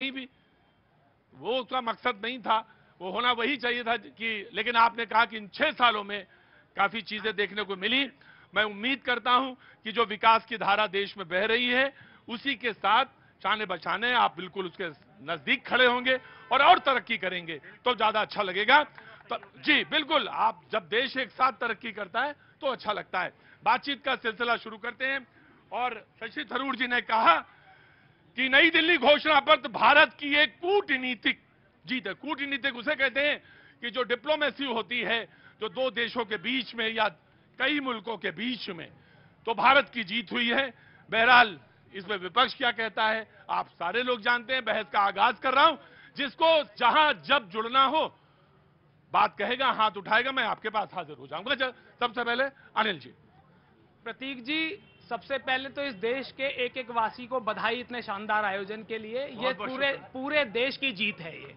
कहीं भी। वो उसका मकसद नहीं था। वो होना वही चाहिए था कि, लेकिन आपने कहा कि इन छह सालों में काफ़ी चीज़ें देखने को मिली। मैं उम्मीद करता हूँ कि जो विकास की धारा देश में बह रही है, उसी के साथ चाने बचाने आप बिल्कुल उसके नज़दीक खड़े होंगे और और तरक्की करेंगे। तो ज़्यादा अच्छा लगेगा। तो जी, बिल्कुल, आप जब देश एक साथ तरक्की करता है तो अच्छा लगता है। बातचीत का सिलसिला शुरू करते हैं और शशि थरूर जी ने कहा कि नई दिल्ली घोषणा पत्र भारत की एक कूटनीतिक जीत है। कूटनीतिक उसे कहते हैं कि जो डिप्लोमेसी होती है, जो दो देशों के बीच में या कई मुल्कों के बीच में तो भारत की जीत हुई है। बहरहाल, इसमें विपक्ष क्या कहता है, आप सारे लोग जानते हैं, बहस का आगाज़ कर रहा हूँ। जिसको जहाँ जब जुड़ना हो, बात कहेगा, हाथ उठाएगा, मैं आपके पास हाजिर हो जाऊँगा। सबसे पहले अनिल जी। प्रतीक जी सबसे पहले तो इस देश के एक एक वासी को बधाई इतने शानदार आयोजन के लिए। ये पूरे पूरे देश की जीत है ये।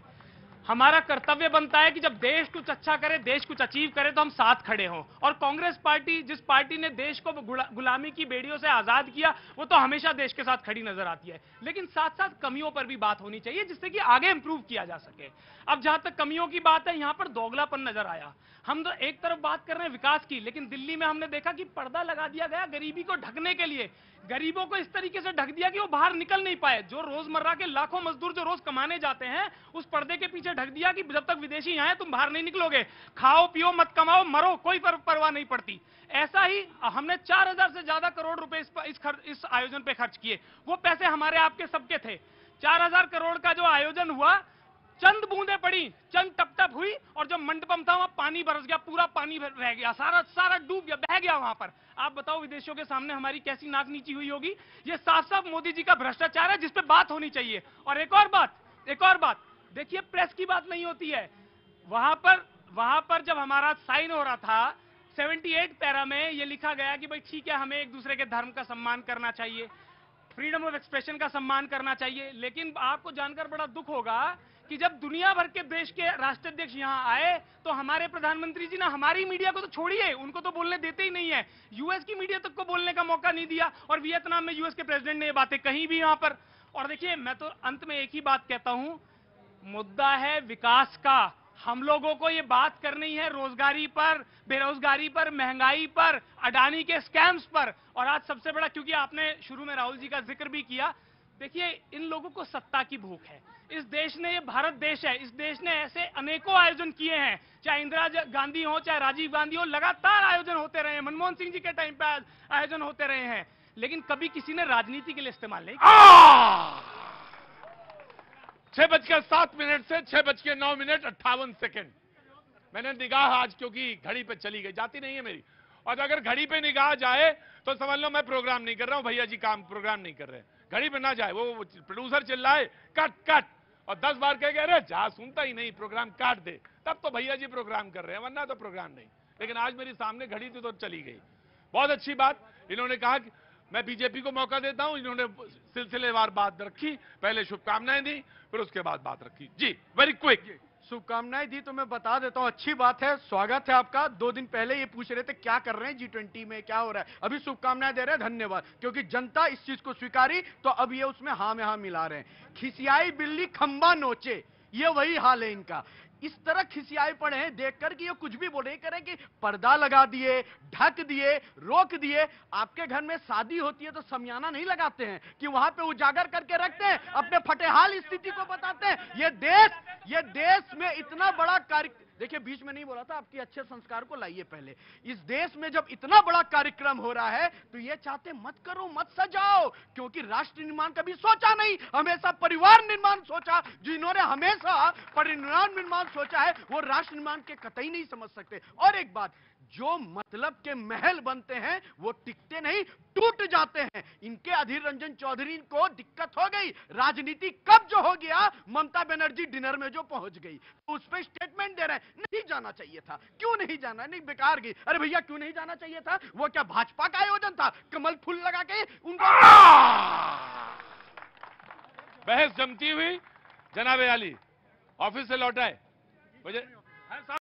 हमारा कर्तव्य बनता है कि जब देश कुछ अच्छा करे, देश कुछ अचीव करे तो हम साथ खड़े हों। और कांग्रेस पार्टी, जिस पार्टी ने देश को गुला- गुलामी की बेड़ियों से आज़ाद किया, वो तो हमेशा देश के साथ खड़ी नज़र आती है। लेकिन साथ साथ कमियों पर भी बात होनी चाहिए, जिससे कि आगे इंप्रूव किया जा सके। अब जहाँ तक कमियों की बात है, यहाँ पर दोगलापन नज़र आया। हम तो एक तरफ़ बात कर रहे हैं विकास की, लेकिन दिल्ली में हमने देखा कि पर्दा लगा दिया गया गरीबी को ढकने के लिए। गरीबों को इस तरीके से ढक दिया कि वो बाहर निकल नहीं पाए। जो रोज़मर्रा के लाखों मजदूर जो रोज कमाने जाते हैं, उस पर्दे के पीछे ढक दिया कि जब तक विदेशी आए तुम बाहर नहीं निकलोगे। खाओ पियो मत कमाओ मरो कोई पर, परवाह नहीं पड़ती। ऐसा ही हमने 4000 से ज़्यादा करोड़ रुपए इस, इस, खर्च, इस आयोजन पे खर्च किए। वो पैसे हमारे आपके सबके थे। 4000 करोड़ का जो आयोजन हुआ चंद बूंदे पड़ी चंद टप टप हुई और जो मंडपम था वहाँ पानी बरस गया पूरा पानी रह गया सारा सारा डूब गया बह गया वहाँ पर। आप बताओ विदेशों के सामने हमारी कैसी नाक नीची हुई होगी? ये साफ़ साफ़ मोदी जी का भ्रष्टाचार है जिस पे बात होनी चाहिए। और एक और बात एक और बात देखिए, प्रेस की बात नहीं होती है। वहाँ पर वहाँ पर जब हमारा साइन हो रहा था 78 पैरा में ये लिखा गया कि भाई ठीक है, हमें एक दूसरे के धर्म का सम्मान करना चाहिए, फ्रीडम ऑफ़ एक्सप्रेशन का सम्मान करना चाहिए, लेकिन आपको जानकर बड़ा दुख होगा कि जब दुनिया भर के देश के राष्ट्राध्यक्ष यहाँ आए तो हमारे प्रधानमंत्री जी ने हमारी मीडिया को तो छोड़िए, उनको तो बोलने देते ही नहीं है। यूएस की मीडिया तक को बोलने का मौका नहीं दिया, और वियतनाम में यूएस के प्रेसिडेंट ने ये बातें कहीं भी यहाँ पर। और देखिए, मैं तो अंत में एक ही बात कहता हूँ मुद्दा है विकास का। हम लोगों को ये बात करनी है रोजगारी पर, बेरोजगारी पर, महँगाई पर, अडानी के स्कैम्स पर। और आज सबसे बड़ा, क्योंकि आपने शुरू में राहुल जी का ज़िक्र भी किया, देखिए, इन लोगों को सत्ता की भूख है। इस देश ने, ये भारत देश है, इस देश ने ऐसे अनेकों आयोजन किए हैं, चाहे इंदिरा गांधी हो, चाहे राजीव गांधी हो, लगातार आयोजन होते रहे हैं। मनमोहन सिंह जी के टाइम पे आयोजन होते रहे हैं। लेकिन कभी किसी ने राजनीति के लिए इस्तेमाल नहीं किया। छह बजकर सात मिनट से छह बज के नौ मिनट अट्ठावन सेकेंड। मैंने निगाह आज क्योंकि घड़ी पे चली गई, जाती नहीं है मेरी। और अगर घड़ी पे निगाह जाए तो समझ लो मैं प्रोग्राम नहीं कर रहा हूँ, भैया जी काम प्रोग्राम नहीं कर रहे घड़ी पे ना जाए, वो वो प्रोड्यूसर चिल्लाए, कट कट! और दस बार कह गए अरे, जा, सुनता ही नहीं प्रोग्राम काट दे। तब तो भैया जी प्रोग्राम कर रहे हैं, वरना तो प्रोग्राम नहीं। लेकिन आज मेरी सामने घड़ी थी तो चली गई। बहुत अच्छी बात। इन्होंने कहा कि मैं बीजेपी को मौका देता हूँ। इन्होंने सिलसिलेवार बात रखी, पहले शुभकामनाएँ दी, फिर उसके बाद बात रखी। जी वेरी क्विक शुभकामनाएँ दी तो मैं बता देता हूँ, अच्छी बात है, स्वागत है आपका। दो दिन पहले ये पूछ रहे थे, क्या कर रहे हैं जी ट्वेंटी में, क्या हो रहा है? अभी शुभकामनाएँ दे रहे हैं, धन्यवाद। क्योंकि जनता इस चीज़ को स्वीकारी तो अब ये उसमें हाँ में हाँ मिला रहे हैं। खिसियाई बिल्ली खंबा नोचे। ये वही हाल है इनका। इस तरह खिसियाए पड़े हैं देखकर कि ये कुछ भी बोले, करें कि पर्दा लगा दिए, ढक दिए, रोक दिए। आपके घर में शादी होती है तो समियाना नहीं लगाते हैं कि वहाँ पे उजागर करके रखते हैं, अपने फटेहाल स्थिति को बताते हैं। ये देश ये देश में इतना बड़ा कार्य देखिए, बीच में नहीं बोला था, आपके अच्छे संस्कार को लाइए पहले। इस देश में जब इतना बड़ा कार्यक्रम हो रहा है तो ये चाहते मत करो, मत सजाओ, क्योंकि राष्ट्र निर्माण कभी सोचा नहीं। हमेशा परिवार निर्माण सोचा, जिन्होंने हमेशा परिवार निर्माण सोचा है, वो राष्ट्र निर्माण के कतई नहीं समझ सकते। और एक बात जो मतलब के महल बनते हैं वो टिकते नहीं टूट जाते हैं। इनके अधीर रंजन चौधरी को दिक्कत हो गई। राजनीति कब जो हो गया ममता बनर्जी डिनर में जो पहुँच गई तो उस पर स्टेटमेंट दे रहे हैं। नहीं जाना चाहिए था। क्यों नहीं जाना? नहीं बेकार गई अरे भैया क्यों नहीं जाना चाहिए था? वो क्या भाजपा का आयोजन था? कमल फूल लगा के उनको बहस जमती हुई। जनाबे अली ऑफ़िस से लौटाए मुझे